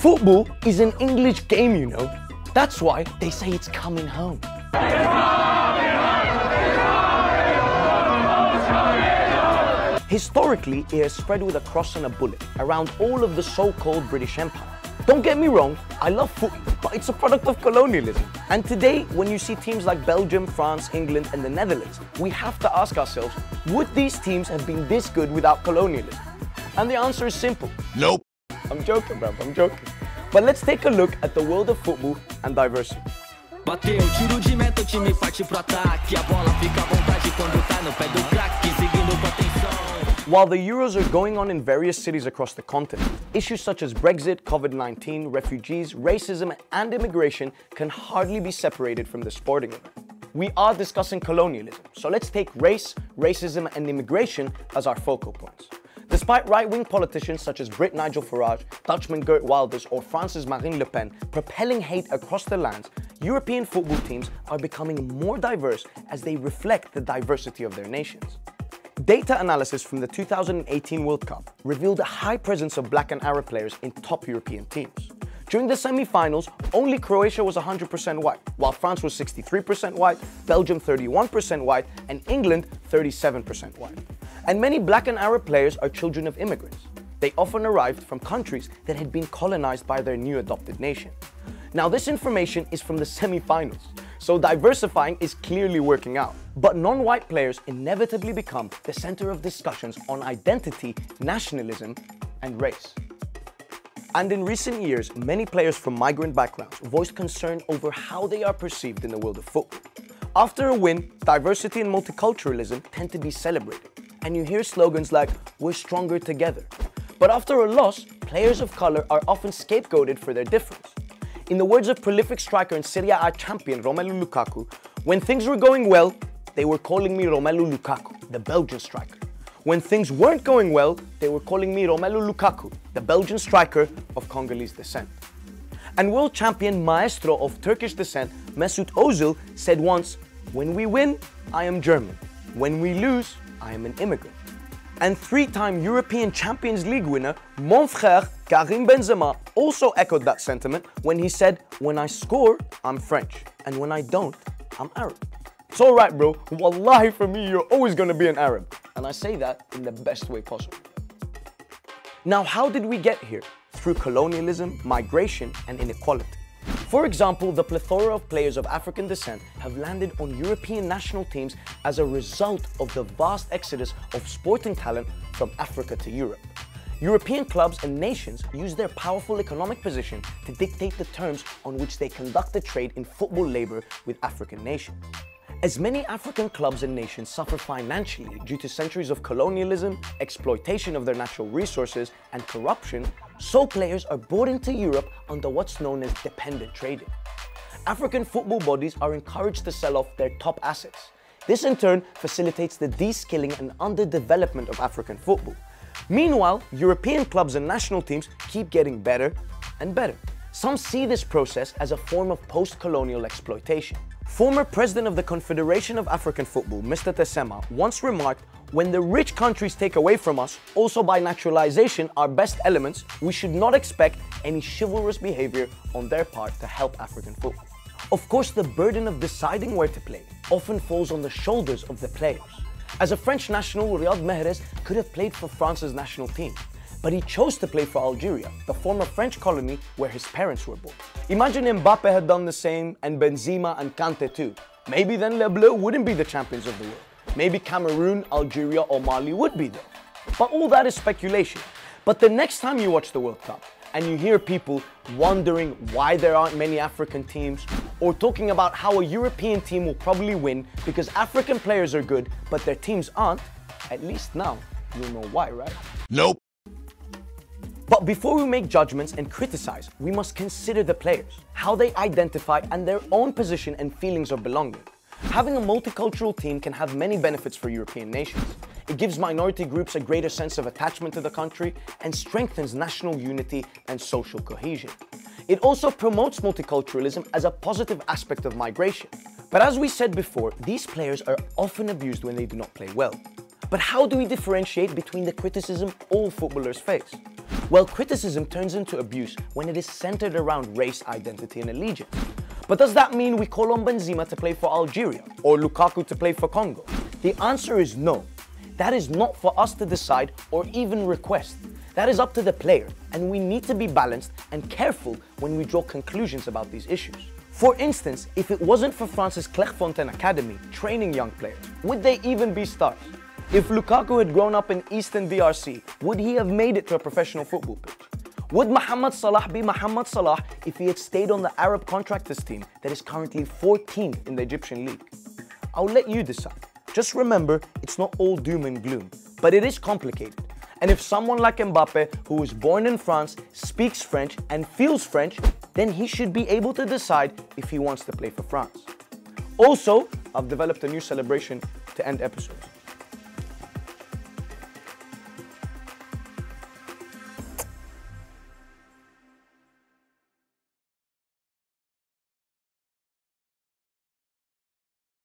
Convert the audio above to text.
Football is an English game, you know. That's why they say it's coming home. Historically, it has spread with a cross and a bullet around all of the so-called British Empire. Don't get me wrong, I love football, but it's a product of colonialism. And today, when you see teams like Belgium, France, England, and the Netherlands, we have to ask ourselves, would these teams have been this good without colonialism? And the answer is simple. Nope. I'm joking, bro, I'm joking. But let's take a look at the world of football and diversity. Bateu, tiro de meta, o time parte pro ataque. A bola fica à vontade quando tá no pé do craque, seguindo com atenção. While the Euros are going on in various cities across the continent, issues such as Brexit, COVID-19, refugees, racism, and immigration can hardly be separated from the sporting event. We are discussing colonialism, so let's take race, racism, and immigration as our focal points. Despite right-wing politicians such as Brit Nigel Farage, Dutchman Geert Wilders, or France's Marine Le Pen propelling hate across the lands, European football teams are becoming more diverse as they reflect the diversity of their nations. Data analysis from the 2018 World Cup revealed a high presence of black and Arab players in top European teams. During the semi-finals, only Croatia was 100% white, while France was 63% white, Belgium 31% white, and England 37% white. And many black and Arab players are children of immigrants. They often arrived from countries that had been colonized by their new adopted nation. Now this information is from the semi-finals, so diversifying is clearly working out. But non-white players inevitably become the center of discussions on identity, nationalism, and race. And in recent years, many players from migrant backgrounds voiced concern over how they are perceived in the world of football. After a win, diversity and multiculturalism tend to be celebrated, and you hear slogans like, we're stronger together. But after a loss, players of color are often scapegoated for their difference. In the words of prolific striker and Serie A champion Romelu Lukaku, when things were going well, they were calling me Romelu Lukaku, the Belgian striker. When things weren't going well, they were calling me Romelu Lukaku, the Belgian striker of Congolese descent. And world champion maestro of Turkish descent, Mesut Ozil, said once, When we win, I am German. When we lose, I am an immigrant. And three-time European Champions League winner, mon frère Karim Benzema also echoed that sentiment when he said, When I score, I'm French. And when I don't, I'm Arab. It's alright bro, wallahi for me you're always gonna be an Arab. And I say that in the best way possible. Now how did we get here? Through colonialism, migration and inequality. For example, the plethora of players of African descent have landed on European national teams as a result of the vast exodus of sporting talent from Africa to Europe. European clubs and nations use their powerful economic position to dictate the terms on which they conduct the trade in football labor with African nations. As many African clubs and nations suffer financially due to centuries of colonialism, exploitation of their natural resources, and corruption, so players are brought into Europe under what's known as dependent trading. African football bodies are encouraged to sell off their top assets. This in turn facilitates the de-skilling and underdevelopment of African football. Meanwhile, European clubs and national teams keep getting better and better. Some see this process as a form of post-colonial exploitation. Former president of the Confederation of African Football, Mr. Tessema, once remarked, when the rich countries take away from us, also by naturalization, our best elements, we should not expect any chivalrous behavior on their part to help African football. Of course, the burden of deciding where to play often falls on the shoulders of the players. As a French national, Riyad Mahrez could have played for France's national team, but he chose to play for Algeria, the former French colony where his parents were born. Imagine Mbappe had done the same, and Benzema and Kante too. Maybe then Les Bleus wouldn't be the champions of the world. Maybe Cameroon, Algeria, or Mali would be there. But all that is speculation. But the next time you watch the World Cup, and you hear people wondering why there aren't many African teams, or talking about how a European team will probably win because African players are good, but their teams aren't, at least now you'll know why, right? Nope. But before we make judgments and criticize, we must consider the players, how they identify and their own position and feelings of belonging. Having a multicultural team can have many benefits for European nations. It gives minority groups a greater sense of attachment to the country and strengthens national unity and social cohesion. It also promotes multiculturalism as a positive aspect of migration. But as we said before, these players are often abused when they do not play well. But how do we differentiate between the criticism all footballers face? Well, criticism turns into abuse when it is centered around race, identity, and allegiance. But does that mean we call on Benzema to play for Algeria or Lukaku to play for Congo? The answer is no. That is not for us to decide or even request. That is up to the player, and we need to be balanced and careful when we draw conclusions about these issues. For instance, if it wasn't for France's Clairefontaine Academy training young players, would they even be stars? If Lukaku had grown up in Eastern DRC, would he have made it to a professional football pitch? Would Mohamed Salah be Mohamed Salah if he had stayed on the Arab contractors team that is currently 14th in the Egyptian league? I'll let you decide. Just remember, it's not all doom and gloom, but it is complicated. And if someone like Mbappe, who was born in France, speaks French and feels French, then he should be able to decide if he wants to play for France. Also, I've developed a new celebration to end episodes.